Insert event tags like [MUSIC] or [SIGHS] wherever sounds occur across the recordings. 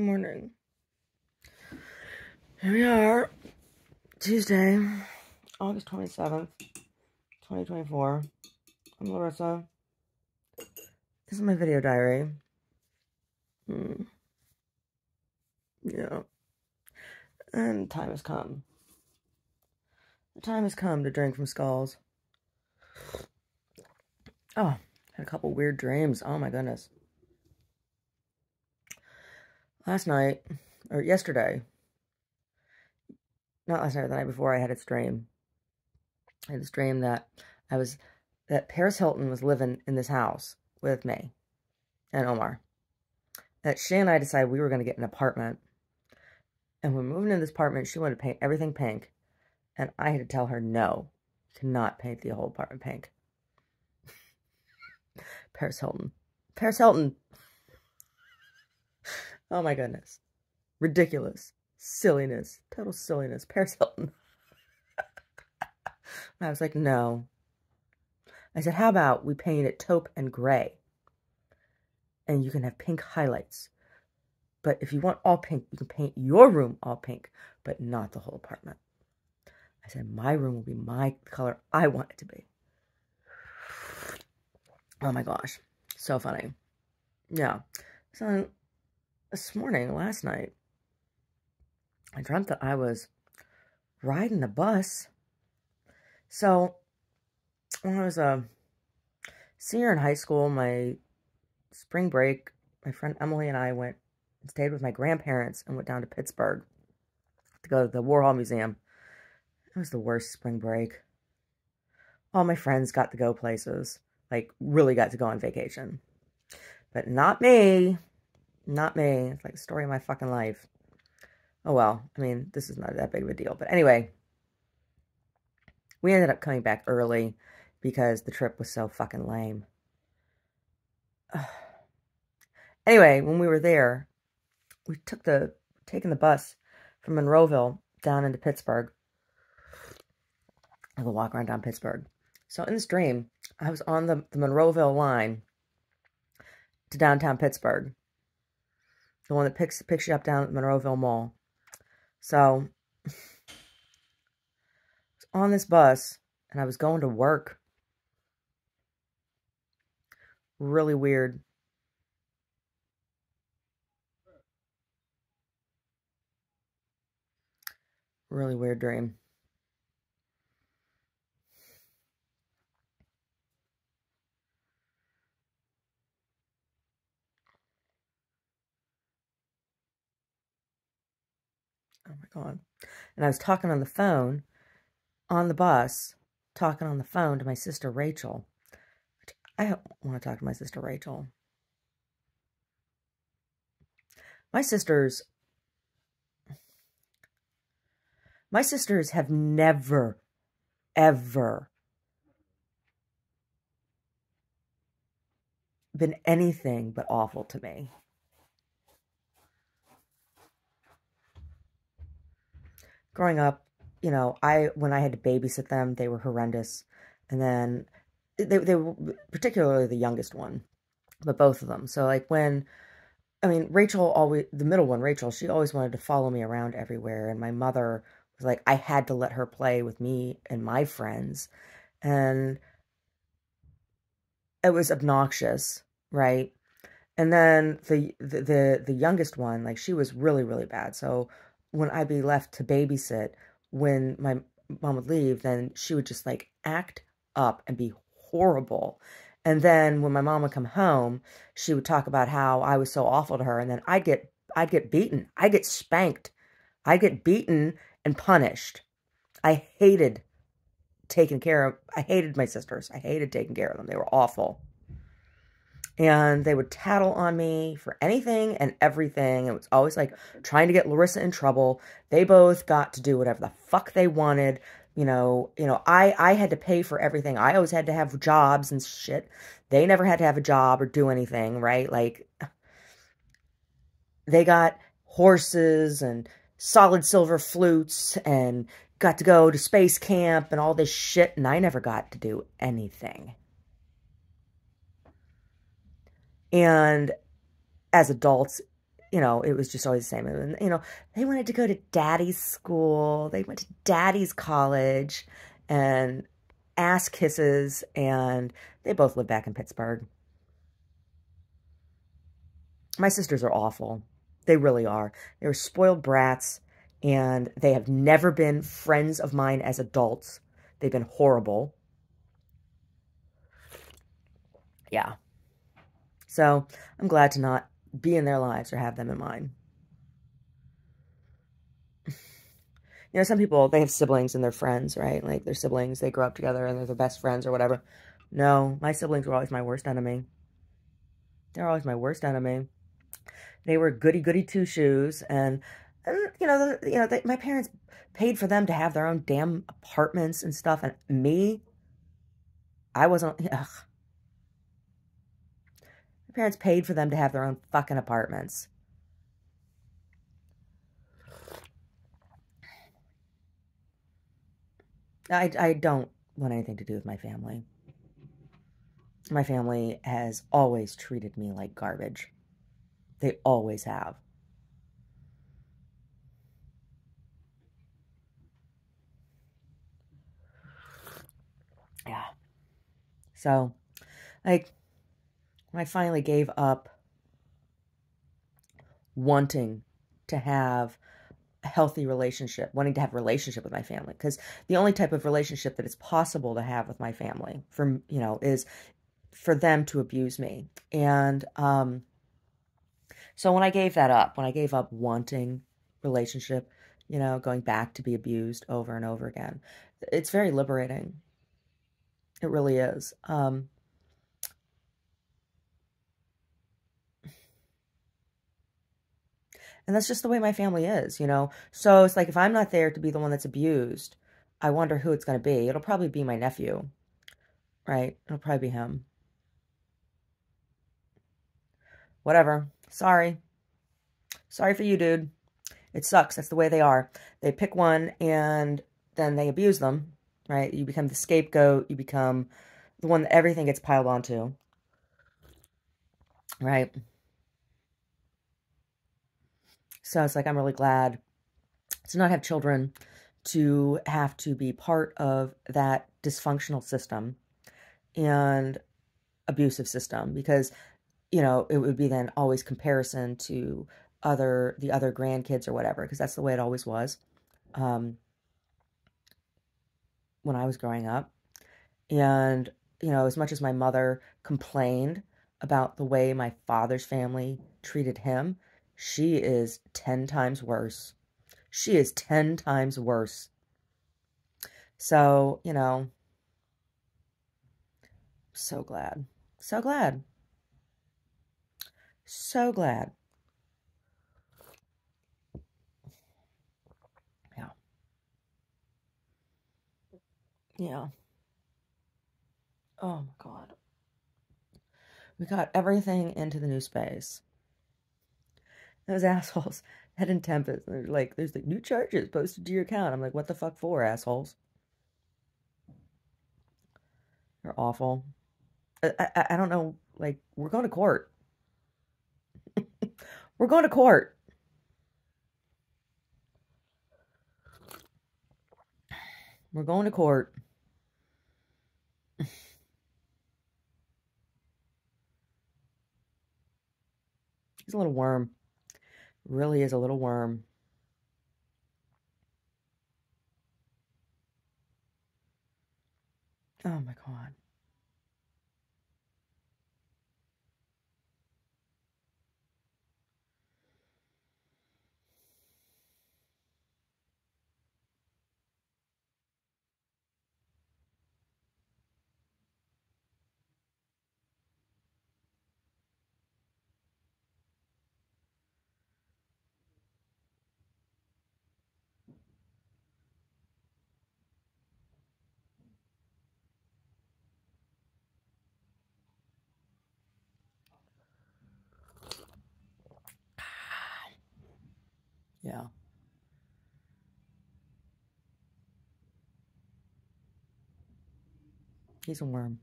morning. Here we are, Tuesday, August 27th, 2024. I'm Larissa. This is my video diary. Hmm. Yeah. And time has come. The time has come to drink from skulls. Oh, had a couple weird dreams. Oh my goodness. Last night, or yesterday, not last night, the night before, I had a dream. I had a dream that I was, that Paris Hilton was living in this house with me and Omar. That she and I decided we were going to get an apartment. And when moving into this apartment, she wanted to paint everything pink. And I had to tell her, no, you cannot paint the whole apartment pink. [LAUGHS] Paris Hilton. Paris Hilton. Oh my goodness. Ridiculous. Silliness. Total silliness. [LAUGHS] Paris Hilton. I was like, no. I said, how about we paint it taupe and gray? And you can have pink highlights. But if you want all pink, you can paint your room all pink, but not the whole apartment. I said, my room will be my color I want it to be. [SIGHS] Oh my gosh. So funny. Yeah. So this morning, last night, I dreamt that I was riding a bus. So when I was a senior in high school, my spring break, my friend Emily and I went and stayed with my grandparents and went down to Pittsburgh to go to the Warhol Museum. It was the worst spring break. All my friends got to go places, like really got to go on vacation. But not me. Not me. It's like the story of my fucking life. Oh well, I mean, this is not that big of a deal. But anyway, we ended up coming back early because the trip was so fucking lame. [SIGHS] anyway, when we were there, we took the taking the bus from Monroeville down into Pittsburgh. I go walk around down Pittsburgh. So in this dream, I was on the, the Monroeville line to downtown Pittsburgh. The one that picks picks you up down at Monroeville Mall. So on this bus and I was going to work. Really weird. Really weird dream. Oh my God. And I was talking on the phone on the bus, talking on the phone to my sister Rachel. I don't want to talk to my sister Rachel. My sisters, my sisters have never, ever been anything but awful to me. Growing up, you know, I when I had to babysit them, they were horrendous. And then they they were particularly the youngest one, but both of them. So like when I mean, Rachel always the middle one, Rachel, she always wanted to follow me around everywhere and my mother was like I had to let her play with me and my friends. And it was obnoxious, right? And then the, the the the youngest one, like she was really really bad. So when I'd be left to babysit when my mom would leave, then she would just like act up and be horrible. And then when my mom would come home, she would talk about how I was so awful to her. And then I'd get, I'd get beaten. I'd get spanked. I'd get beaten and punished. I hated taking care of, I hated my sisters. I hated taking care of them. They were awful and they would tattle on me for anything and everything. It was always like trying to get Larissa in trouble. They both got to do whatever the fuck they wanted. You know, you know, I I had to pay for everything. I always had to have jobs and shit. They never had to have a job or do anything, right? Like they got horses and solid silver flutes and got to go to space camp and all this shit and I never got to do anything. And as adults, you know, it was just always the same. And, you know, they wanted to go to daddy's school. They went to daddy's college and ass kisses. And they both live back in Pittsburgh. My sisters are awful. They really are. They were spoiled brats. And they have never been friends of mine as adults. They've been horrible. Yeah. So I'm glad to not be in their lives or have them in mine. you know, some people, they have siblings and they're friends, right? Like, they're siblings, they grow up together and they're the best friends or whatever. No, my siblings were always my worst enemy. They're always my worst enemy. They were goody-goody two-shoes, and, and, you know, the, you know, they, my parents paid for them to have their own damn apartments and stuff, and me, I wasn't, ugh. My parents paid for them to have their own fucking apartments. I, I don't want anything to do with my family. My family has always treated me like garbage. They always have. Yeah. So, like, I finally gave up wanting to have a healthy relationship, wanting to have a relationship with my family. Because the only type of relationship that is possible to have with my family, from you know, is for them to abuse me. And um, so when I gave that up, when I gave up wanting relationship, you know, going back to be abused over and over again, it's very liberating. It really is. Um, And that's just the way my family is, you know? So it's like if I'm not there to be the one that's abused, I wonder who it's going to be. It'll probably be my nephew, right? It'll probably be him. Whatever. Sorry. Sorry for you, dude. It sucks. That's the way they are. They pick one and then they abuse them, right? You become the scapegoat. You become the one that everything gets piled onto, right? So it's like, I'm really glad to not have children to have to be part of that dysfunctional system and abusive system because, you know, it would be then always comparison to other, the other grandkids or whatever, because that's the way it always was. Um, when I was growing up. And, you know, as much as my mother complained about the way my father's family treated him, she is 10 times worse. She is 10 times worse. So, you know, so glad. So glad. So glad. Yeah. Yeah. Oh my God. We got everything into the new space. Those [LAUGHS] assholes head in Tempest. They're like, there's like new charges posted to your account. I'm like, what the fuck for, assholes? They're awful. I, I, I don't know. Like, [LAUGHS] we're going to court. we're going to court. We're going to court. He's a little worm really is a little worm. Oh my God. Yeah. He's a worm.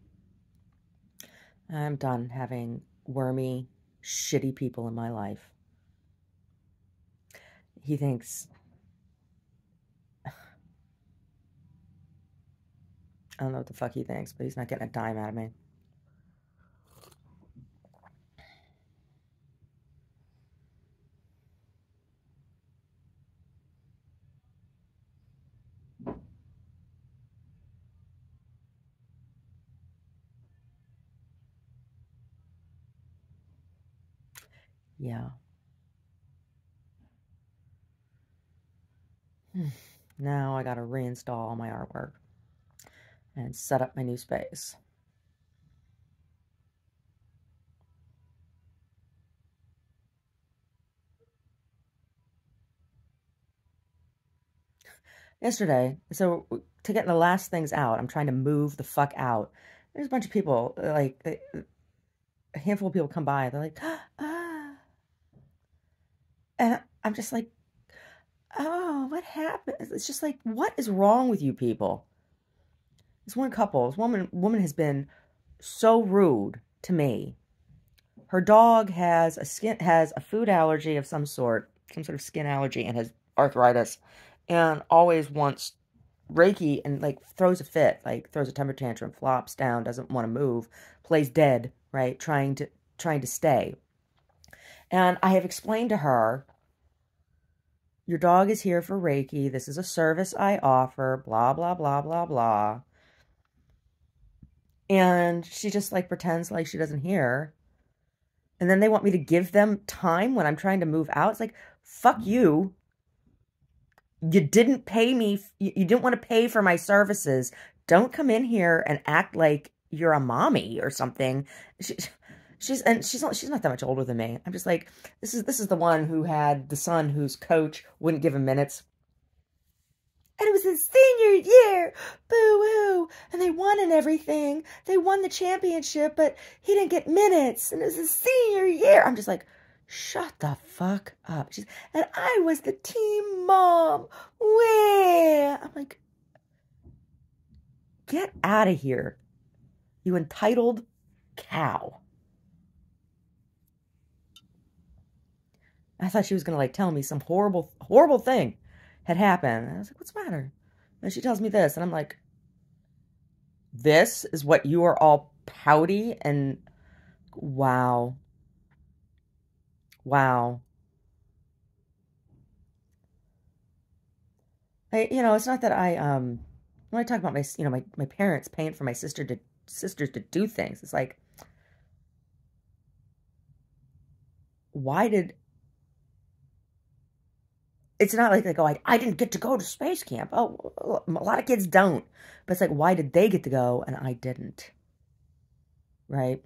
I'm done having wormy, shitty people in my life. he thinks [SIGHS] I don't know what the fuck he thinks, but he's not getting a dime out of me. Yeah. Now I got to reinstall all my artwork and set up my new space. Yesterday, so to get the last things out, I'm trying to move the fuck out. There's a bunch of people, like a handful of people come by. They're like, [GASPS] ah. And I'm just like, oh, what happened? It's just like, what is wrong with you people? This one couple, this woman, woman has been so rude to me. Her dog has a skin has a food allergy of some sort, some sort of skin allergy, and has arthritis, and always wants Reiki and like throws a fit, like throws a temper tantrum, flops down, doesn't want to move, plays dead, right? Trying to trying to stay. And I have explained to her your dog is here for Reiki. This is a service I offer, blah, blah, blah, blah, blah. And she just like pretends like she doesn't hear. And then they want me to give them time when I'm trying to move out. It's like, fuck you. You didn't pay me. You didn't want to pay for my services. Don't come in here and act like you're a mommy or something. She, she's and she's not she's not that much older than me. I'm just like this is this is the one who had the son whose coach wouldn't give him minutes. And it was his senior year. Boo hoo. And they won and everything. They won the championship, but he didn't get minutes. And it was his senior year. I'm just like, shut the fuck up. She's and I was the team mom. Where? I'm like, get out of here. You entitled cow. I thought she was going to like tell me some horrible, horrible thing had happened. And I was like, what's the matter? And she tells me this. And I'm like, this is what you are all pouty and wow. Wow. I, you know, it's not that I, um, when I talk about my, you know, my, my parents paying for my sister to, sisters to do things, it's like, why did it's not like they go, I, I didn't get to go to space camp. Oh, a lot of kids don't. But it's like, why did they get to go and I didn't? Right?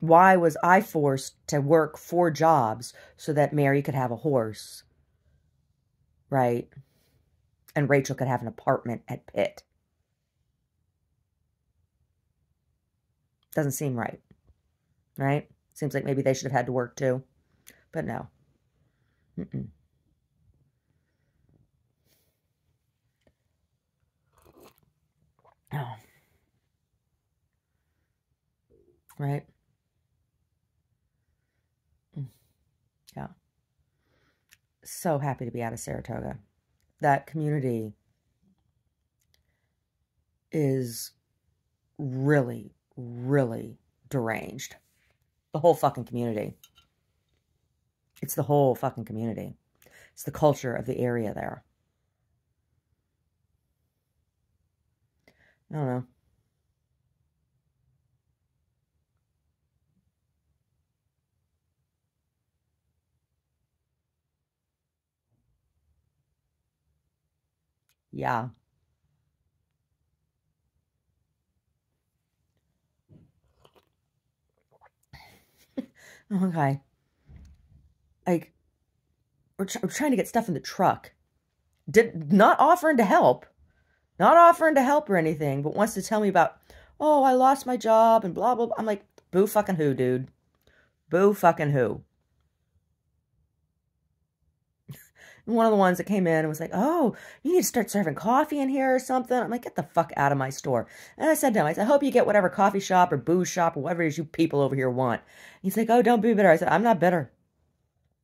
Why was I forced to work four jobs so that Mary could have a horse? Right? And Rachel could have an apartment at Pitt. Doesn't seem right. Right? Seems like maybe they should have had to work too. But no. Mm-mm. Oh. Right? Mm. Yeah. So happy to be out of Saratoga. That community is really, really deranged. The whole fucking community. It's the whole fucking community. It's the culture of the area there. I don't know. Yeah. [LAUGHS] okay like we're, tr- we're trying to get stuff in the truck. Did not offering to help, not offering to help or anything, but wants to tell me about, oh, I lost my job and blah blah. blah. I'm like, boo fucking who, dude? Boo fucking who? [LAUGHS] one of the ones that came in and was like, "Oh, you need to start serving coffee in here or something." I'm like, "Get the fuck out of my store!" And I said to him, "I said, I hope you get whatever coffee shop or booze shop or whatever it is you people over here want." He's like, "Oh, don't be bitter." I said, "I'm not bitter.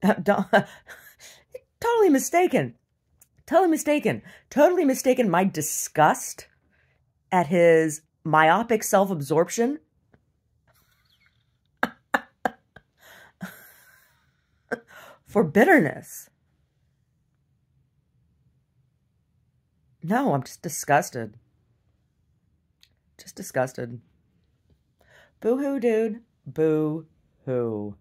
[LAUGHS] [LAUGHS] Totally mistaken. Totally mistaken. Totally mistaken my disgust at his myopic self-absorption [LAUGHS] for bitterness. No, I'm just disgusted. Just disgusted. Boo hoo, dude. Boo hoo.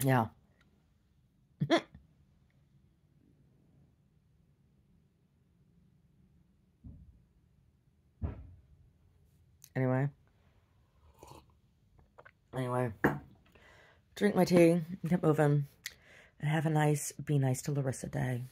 Yeah. [LAUGHS] anyway. Anyway. Drink my tea, get moving, and have a nice, be nice to Larissa day.